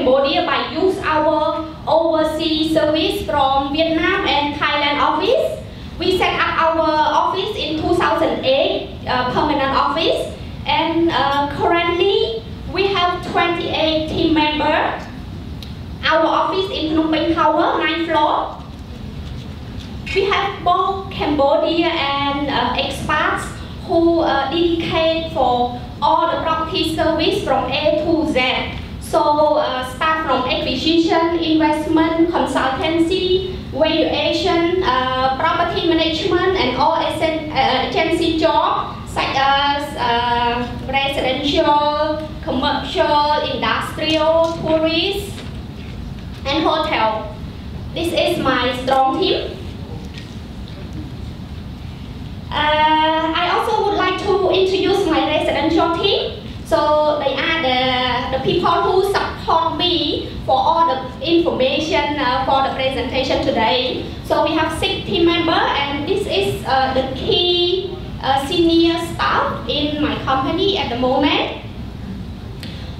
Cambodia by use our overseas service from Vietnam and Thailand office. We set up our office in 2008, uh, permanent office, and uh, currently we have 28 team members. Our office in Phnom Penh Tower, 9th floor. We have both Cambodia and uh, expats who uh, dedicate for all the property service from A to Z. So uh, start from acquisition, investment, consultancy, valuation, uh, property management, and all uh, agency jobs such as uh, residential, commercial, industrial, tourist, and hotel. This is my strong team. Uh, I also would like to introduce my residential team. So they are the, the people who support me for all the information uh, for the presentation today. So we have six team members and this is uh, the key uh, senior staff in my company at the moment.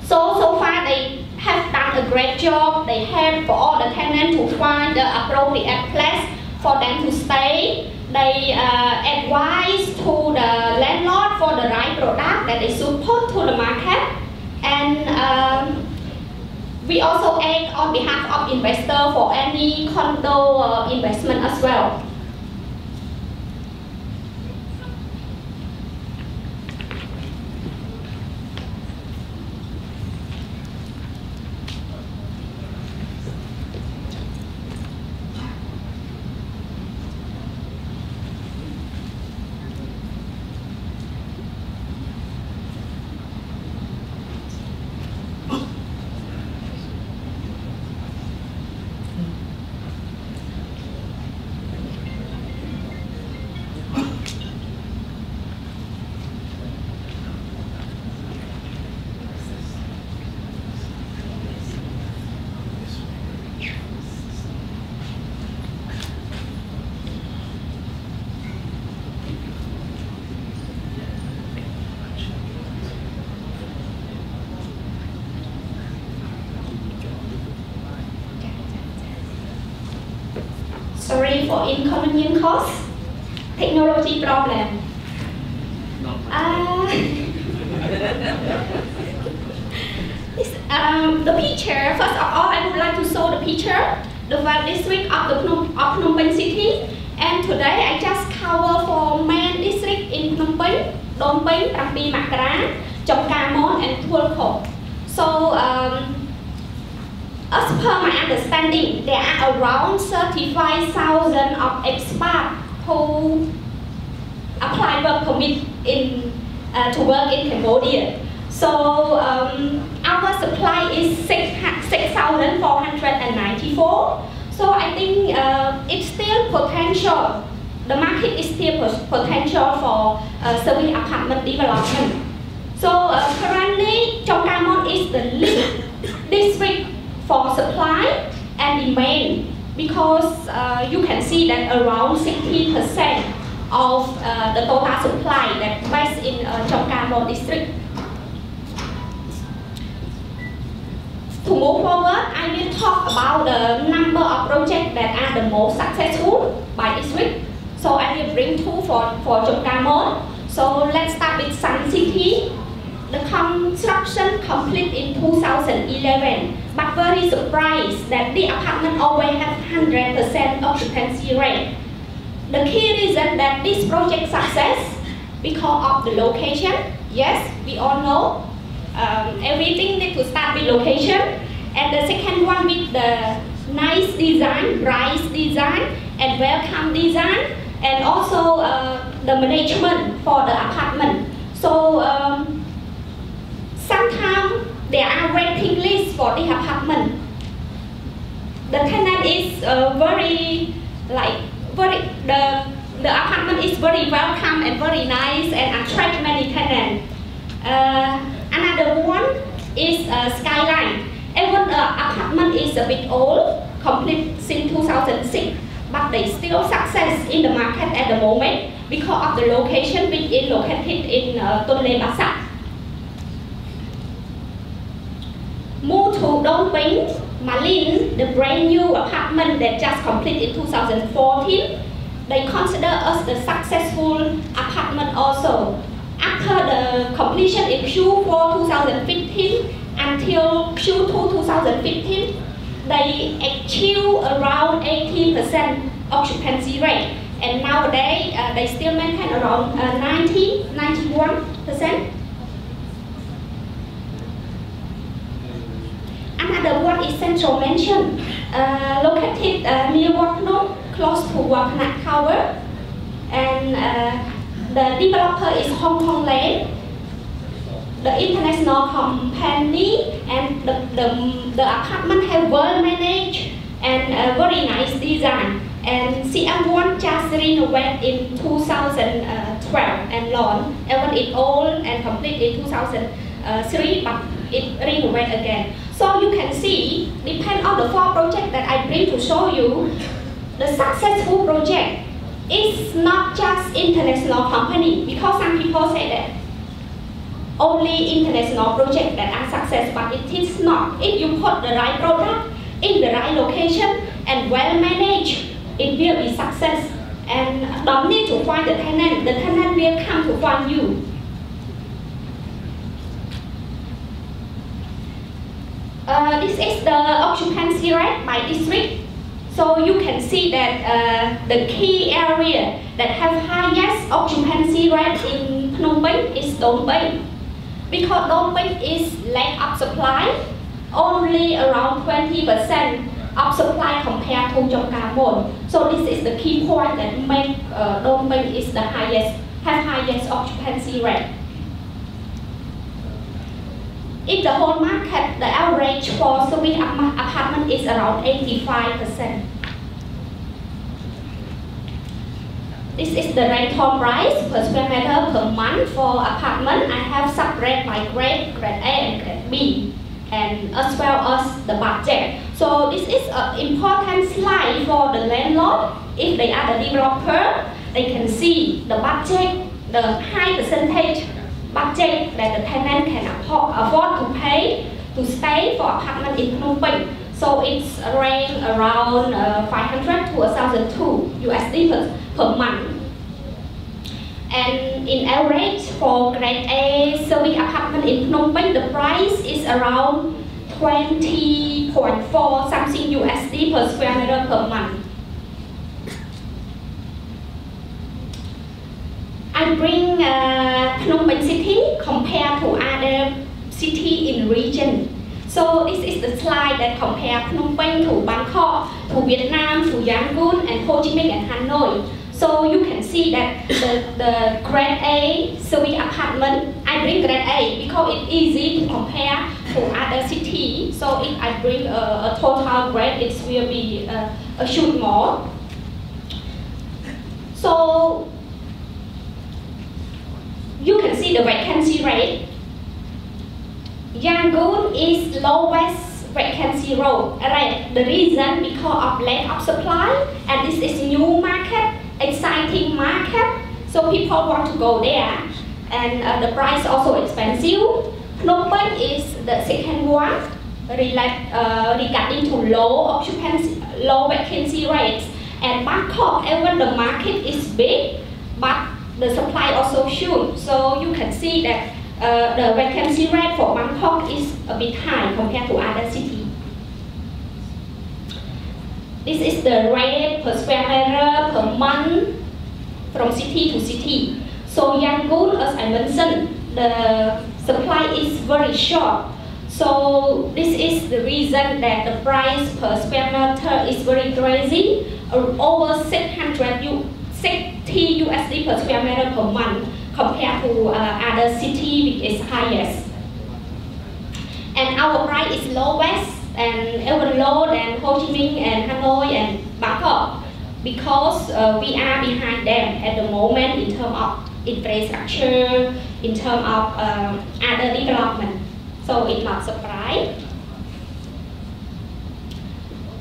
So, so far they have done a great job. They help for all the tenants to find the appropriate place for them to stay they uh, advise to the landlord for the right product that they put to the market and um, we also act on behalf of investor for any condo uh, investment as well. for inconvenient cost? Technology problem. Uh, um, the picture, first of all, I would like to show the picture, the five district of the Phnom, of Phnom Penh city. And today I just cover for main district in Phnom Penh, Daun Penh, Rampi Makara, Chamkarmon, and Tuol So um, as per my understanding, there are around 35,000 of expats who apply work permit in, uh, to work in Cambodia. So um, our supply is 6,494. So I think uh, it's still potential. The market is still potential for uh, service apartment development. So uh, currently, Chamkarmon is the lead district for supply and demand because uh, you can see that around 60% of uh, the total supply that based in uh, Chamkarmon district. To move forward, I will talk about the number of projects that are the most successful by district. So I will bring two for, for Chamkarmon. So let's start with Sun City. The construction complete in 2011, but very surprised that the apartment always have 100% occupancy rate. The key reason that this project success because of the location. Yes, we all know um, everything need to start with location. And the second one with the nice design, bright design, and welcome design, and also uh, the management for the apartment. So um, sometimes there are waiting lists for the apartment. The tenant is uh, very like very the the apartment is very welcome and very nice and attract many tenants. Uh, another one is uh, Skyline. Even the apartment is a bit old, complete since 2006, but they still success in the market at the moment because of the location which is located in uh, Tonle. Move to Daun Penh, Malin, the brand new apartment that just completed in 2014. They consider us the successful apartment also. After the completion in Q4 2015 until Q2 2015, they achieve around 80% occupancy rate. And nowadays, uh, they still maintain around uh, 90, 91%. Is Central Mansion, uh, located uh, near Wat close to Vattanac Tower. And uh, the developer is Hong Kong Land. The international company and the, the, the apartment have well managed and a very nice design. And CM1 just renovated in 2012 and launched, even it old and complete in 2003, but it renovate again. So you can see, depend on the four projects that I bring to show you, the successful project is not just international company because some people say that only international projects that are success, but it is not. If you put the right product in the right location and well managed, it will be success. And don't need to find the tenant, the tenant will come to find you. Uh, this is the occupancy rate by district. So you can see that uh, the key area that have highest occupancy rate in Phnom Penh is Dom. Because Dom is lack of supply, only around 20% of supply compared to Chamkarmon. So this is the key point that make uh, is the highest, have highest occupancy rate. In the whole market, the average for suite apartment is around 85%. This is the rental price per square meter per month for apartment. I have sub-rate by grade, grade A and grade B, and as well as the budget. So this is an important slide for the landlord. If they are the developer, they can see the budget, the high percentage budget that the tenant can afford to pay to stay for apartment in Phnom Penh. So it's range around uh, 500 to 1,002 USD per, per month. And in average for grade A service apartment in Phnom Penh, the price is around 20.4 something USD per square meter per month. I bring uh, Phnom Penh city compared to other city in region. So this is the slide that compare Phnom Penh to Bangkok, to Vietnam, to Yangon, and Ho Chi Minh and Hanoi. So you can see that the, the grade A suite apartment, I bring grade A because it's easy to compare to other city. So if I bring a, a total grade, it will be a, a shoot more. So you can see the vacancy rate. Yangon is lowest vacancy rate. The reason because of lack of supply and this is new market, exciting market, so people want to go there. And uh, the price also expensive. Phnom Penh is the second one uh, regarding to low occupancy, low vacancy rates. And Bangkok, even the market is big, but the supply also shoot. So you can see that uh, the vacancy rate for Bangkok is a bit high compared to other cities. This is the rate per square meter per month from city to city. So Yangon, as I mentioned, the supply is very short. So this is the reason that the price per square meter is very crazy, over 600 60 USD per square meter per month compared to uh, other city which is highest. And our price is lowest and even lower than Ho Chi Minh and Hanoi and Bangkok because uh, we are behind them at the moment in terms of infrastructure, in terms of um, other development. So it's not surprise.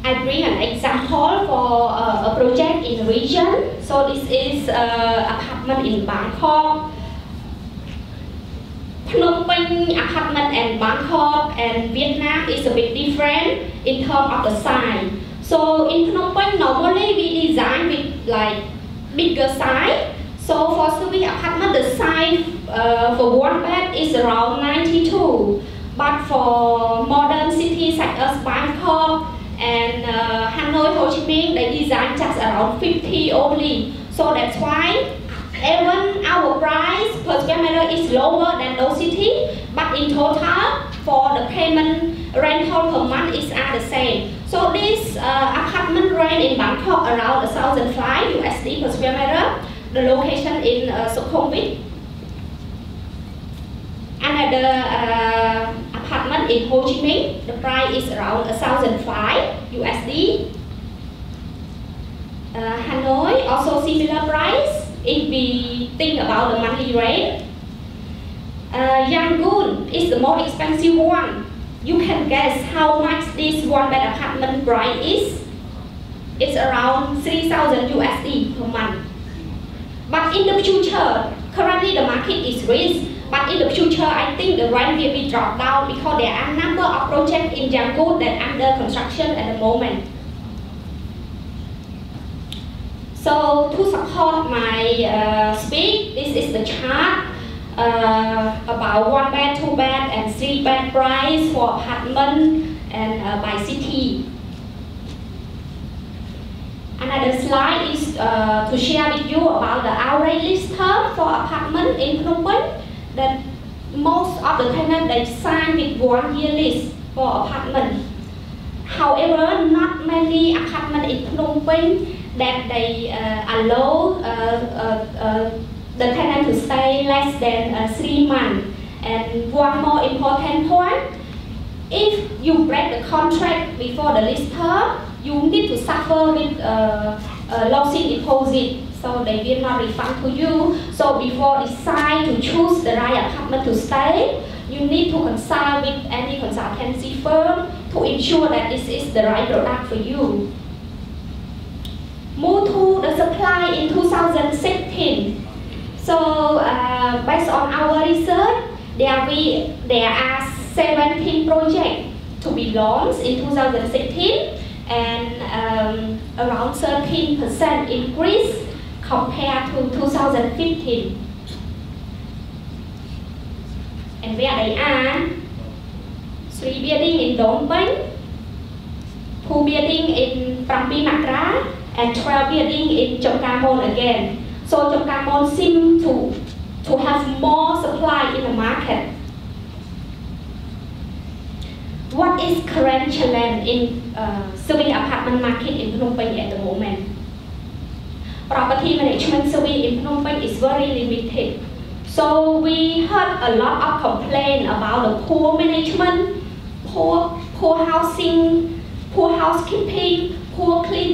I bring an example for uh, a project in the region. So this is uh, apartment in Bangkok. Phnom Penh apartment and Bangkok and Vietnam is a bit different in terms of the size. So in Phnom Penh, normally we design with like bigger size. So for Subi apartment, the size uh, for one bed is around 92. But for modern cities such as Bangkok Minh, they design just around 50 only. So that's why even our price per square meter is lower than those cities, but in total, for the payment rental per month is are the same. So this uh, apartment rent in Bangkok around 1,005 USD per square meter. The location in uh, Sukhumvit. Another uh, apartment in Ho Chi Minh, the price is around 1,005 USD. Uh, Hanoi also similar price if we think about the monthly rate. Uh, Yangon is the more expensive one. You can guess how much this one bed apartment price is. It's around 3,000 USD per month. But in the future, currently the market is rich, but in the future, I think the rent will be dropped down because there are a number of projects in Yangon that are under construction at the moment. So to support my speak, this is the chart uh, about one bed, two bed, and three bed price for apartment and uh, by city. Another slide is uh, to share with you about the lease term for apartment in Phnom Penh. That most of the tenants they sign with one year lease for apartment. However, not many apartment in Phnom Penh that they uh, allow uh, uh, the tenant to stay less than three months. And one more important point, if you break the contract before the lease term, you need to suffer with uh, uh, losing deposit. So they will not refund to you. So before decide to choose the right apartment to stay, you need to consult with any consultancy firm to ensure that this is the right product for you moved to the supply in 2016. So uh, based on our research, there, we, there are 17 projects to be launched in 2016 and um, around 13% increase compared to 2015. And where they are, three building in Dong two building in Prampi Makra, and 12 building in Chamkarmon again. So Chamkarmon seems to, to have more supply in the market. What is current challenge in uh, serving apartment market in Phnom Penh at the moment? Property management service in Phnom Penh is very limited. So we heard a lot of complaint about the poor management, poor, poor housing, poor housekeeping, poor cleaning,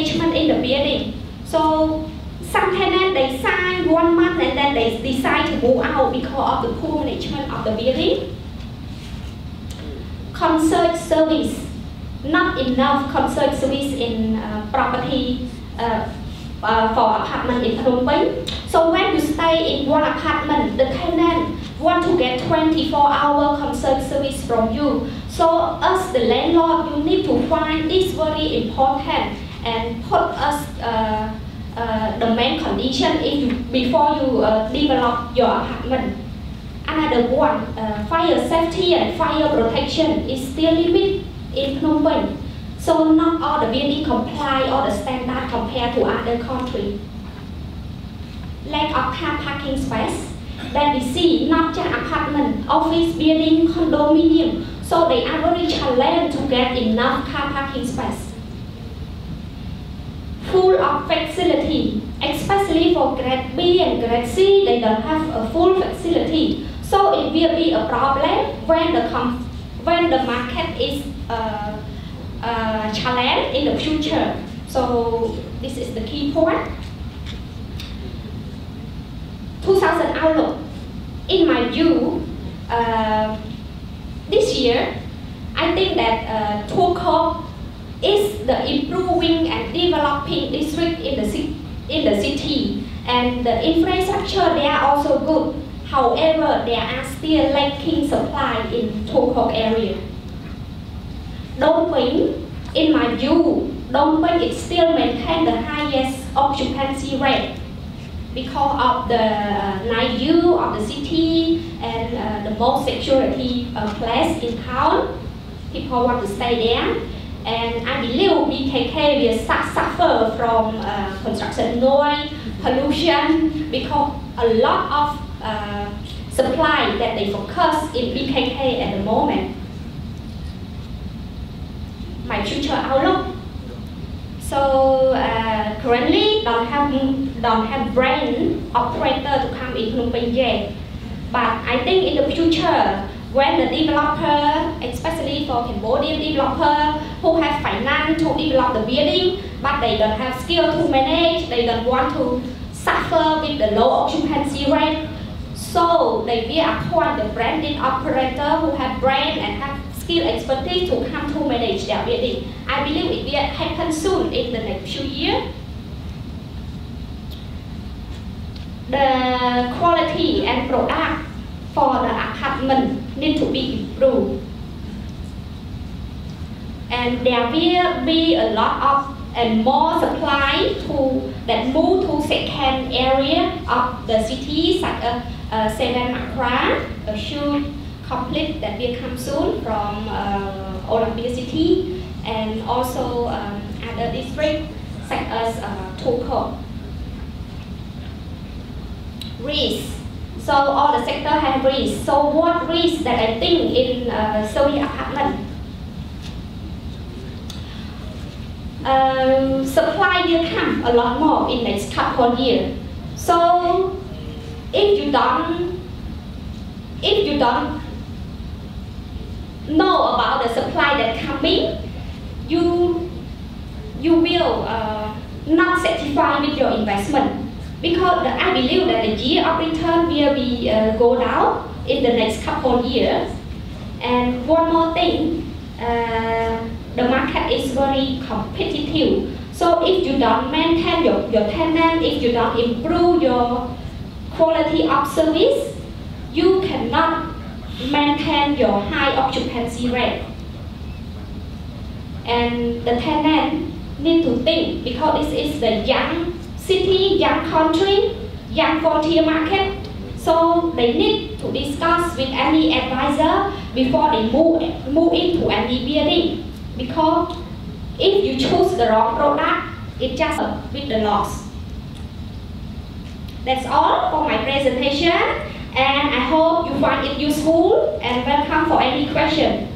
management in the building. So some tenants they sign one month and then they decide to move out because of the poor management of the building. Concert service, not enough concert service in uh, property uh, uh, for apartment in Phnom Penh. So when you stay in one apartment, the tenant want to get 24-hour concert service from you. So as the landlord, you need to find this very important and put us uh, uh, the main condition if you, before you uh, develop your apartment. Another one, fire safety and fire protection is still limited in Phnom Penh. So not all the building comply all the standard compared to other countries. Lack of car parking space that we see not just apartment, office building, condominium. So they are very challenged to get enough car parking space full of facility, especially for grade B and grade C, they don't have a full facility. So it will be a problem when the when the market is uh, uh, challenged in the future. So this is the key point. 2000 outlook. In my view, uh, this year, I think that uh, Tour improving and developing district in the, in the city and the infrastructure they are also good. However, there are still lacking supply in Khok area. Daun Penh, in my view, Daun Penh is still maintain the highest occupancy rate because of the night view of the city and uh, the most security uh, place in town. People want to stay there. And I believe BKK will suffer from uh, construction noise, pollution, because a lot of uh, supply that they focus in BKK at the moment. My future outlook. So uh, currently don't have don't have brand operator to come in Phnom Penh yet. But I think in the future when the developer, especially for Cambodian developer who have finance to develop the building, but they don't have skill to manage, they don't want to suffer with the low occupancy rate. So they will appoint the branding operator who have brand and have skill expertise to come to manage their building. I believe it will happen soon in the next few years. The quality and product for the apartment need to be improved. And there will be a lot of and more supply to that move to second area of the city such as uh, Seven a huge complex that will come soon from uh, Olympia City and also um, other districts such as uh, Toko. Risk. So all the sector have risk. So what risk that I think in uh, Soviet apartment? Um, supply will come a lot more in next couple years. So if you don't, if you don't know about the supply that coming, you you will uh, not satisfied with your investment because I believe that the year of return will be uh, go down in the next couple of years. And one more thing, uh, the market is very competitive. So if you don't maintain your, your tenant, if you don't improve your quality of service, you cannot maintain your high occupancy rate. And the tenant need to think because this is the young city, young country, young frontier market. So they need to discuss with any advisor before they move, move into any building. Because if you choose the wrong product, it just with the loss. That's all for my presentation and I hope you find it useful and welcome for any question.